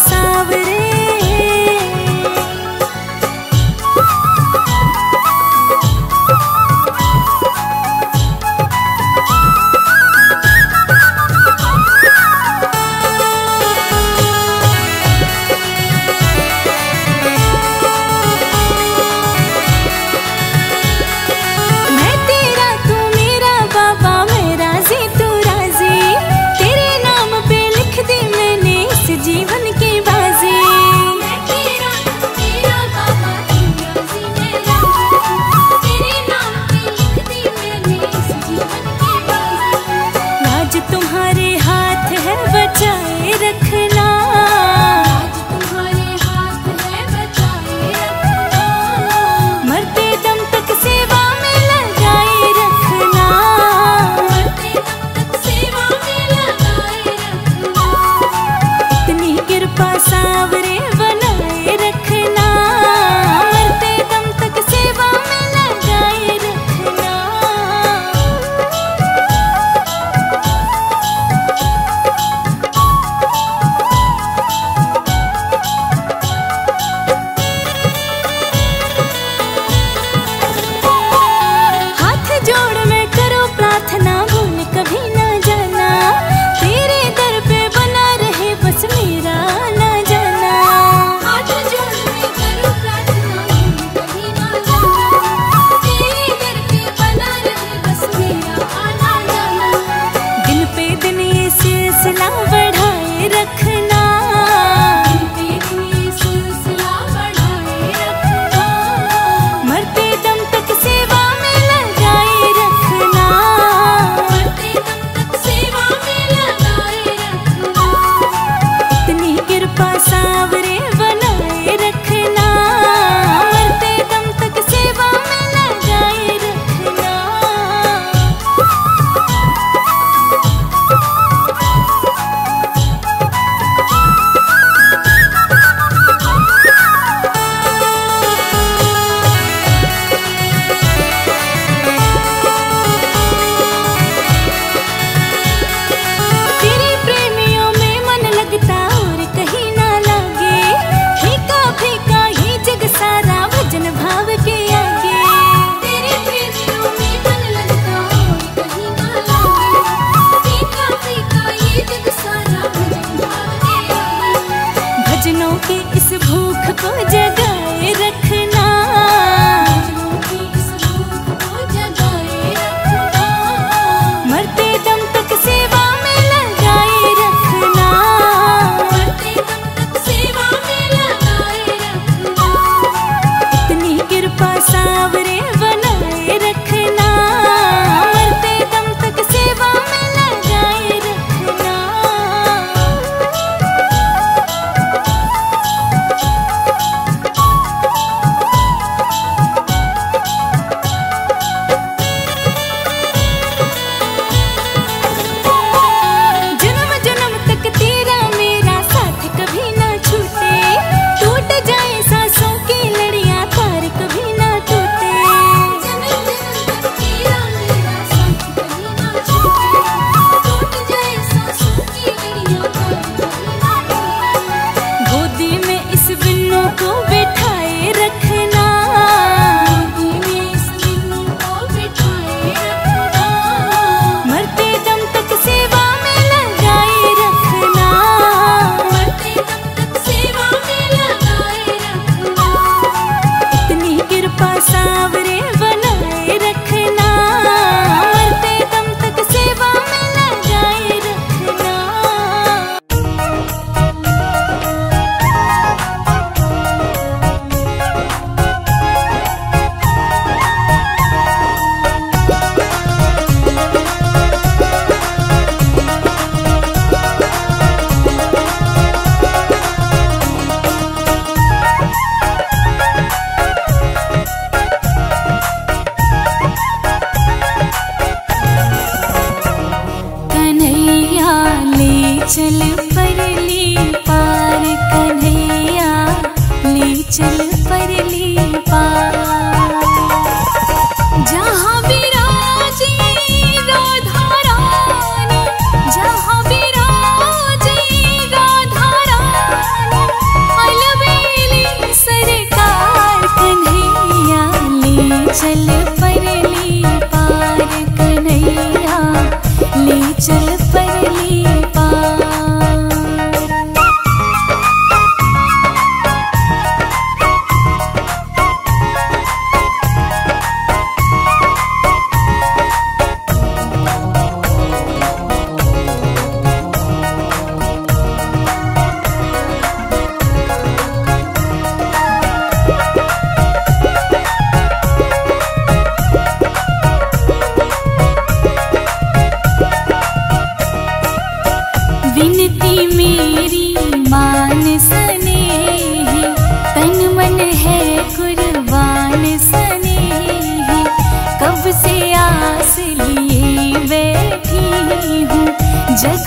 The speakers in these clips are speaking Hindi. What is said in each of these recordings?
passava. तुम्हारे हाथ है बचाए।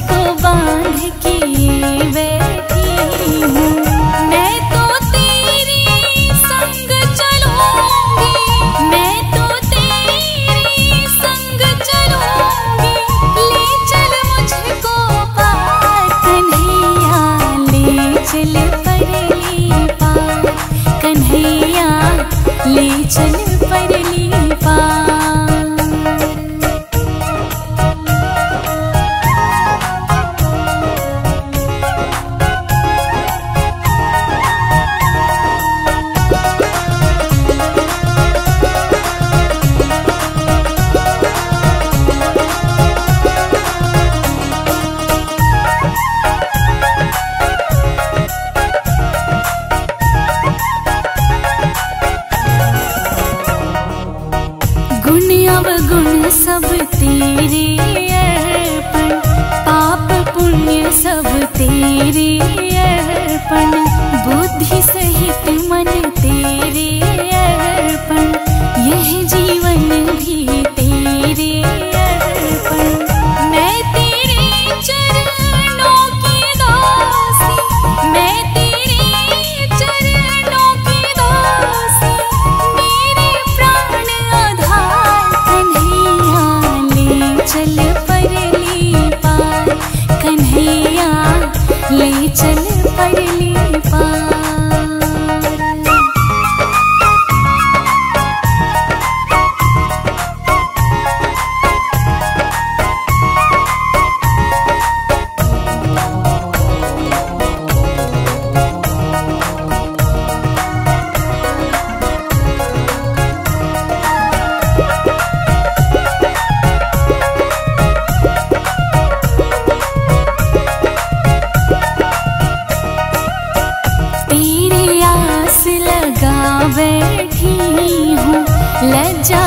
को बाँध तेरे अर्पण बुद्धि सहित मन तेरे।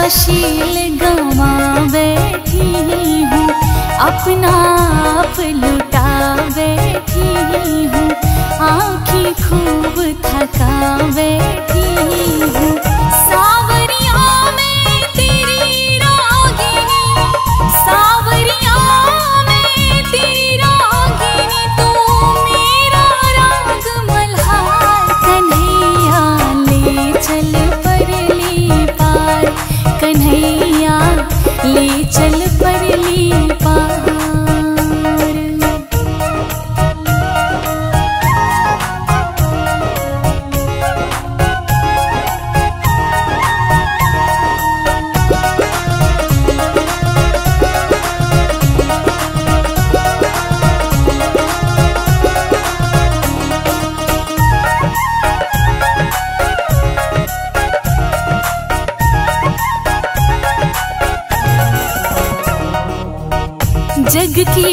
शील गवा बैठी हूँ अपना आप लुटा बैठी हूँ आँखें खूब थका बैठी हूँ।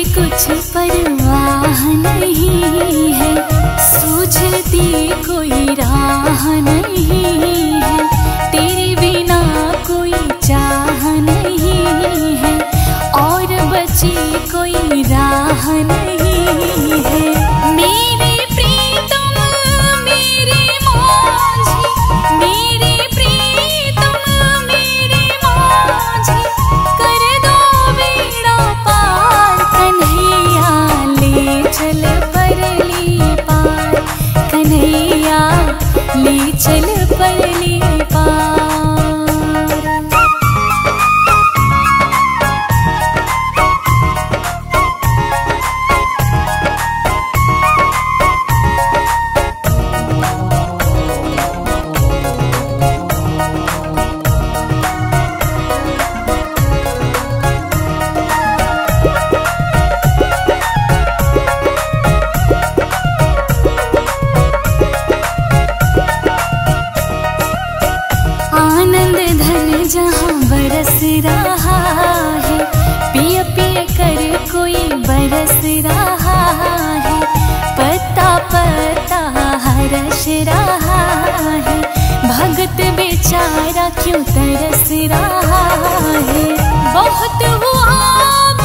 कुछ परवाह नहीं है। सोचती कोई राह नहीं है। तेरे बिना बरस रहा है। पिय पिय कर कोई बरस रहा है। पता पता हरस रहा है। भगत बेचारा क्यों तरस रहा है? बहुत हुआ